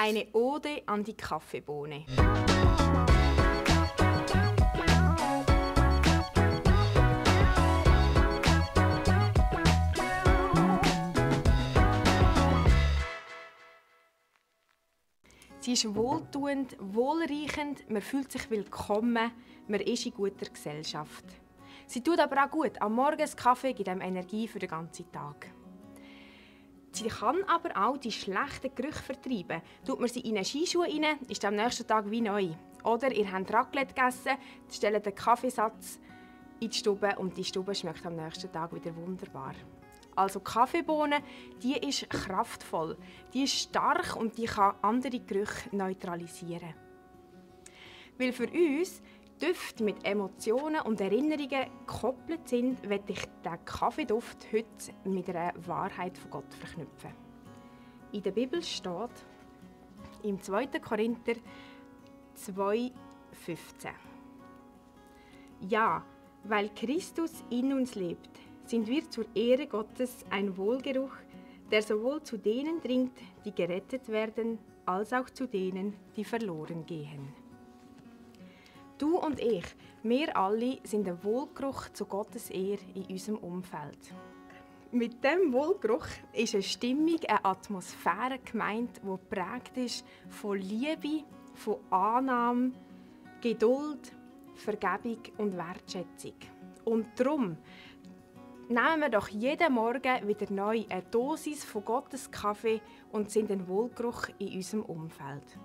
Eine Ode an die Kaffeebohne. Sie ist wohltuend, wohlreichend, man fühlt sich willkommen, man ist in guter Gesellschaft. Sie tut aber auch gut. Am Morgen Kaffee gibt einem Energie für den ganzen Tag. Sie kann aber auch die schlechten Gerüche vertreiben. Tut man sie in eine Skischuhe rein, ist am nächsten Tag wie neu. Oder ihr habt Raclette gegessen, stellt den Kaffeesatz in die Stube und die Stube schmeckt am nächsten Tag wieder wunderbar. Also Kaffeebohne, die ist kraftvoll, die ist stark und die kann andere Gerüche neutralisieren. Weil für uns Düfte mit Emotionen und Erinnerungen gekoppelt sind, werde ich den Kaffeeduft heute mit einer Wahrheit von Gott verknüpfen. In der Bibel steht im 2. Korinther 2,15 Ja, weil Christus in uns lebt, sind wir zur Ehre Gottes ein Wohlgeruch, der sowohl zu denen dringt, die gerettet werden, als auch zu denen, die verloren gehen. Du und ich, wir alle sind ein Wohlgeruch zu Gottes Ehre in unserem Umfeld. Mit dem Wohlgeruch ist eine Stimmung, eine Atmosphäre gemeint, die geprägt ist von Liebe, von Annahme, Geduld, Vergebung und Wertschätzung. Und darum nehmen wir doch jeden Morgen wieder neu eine Dosis von Gottes Kaffee und sind ein Wohlgeruch in unserem Umfeld.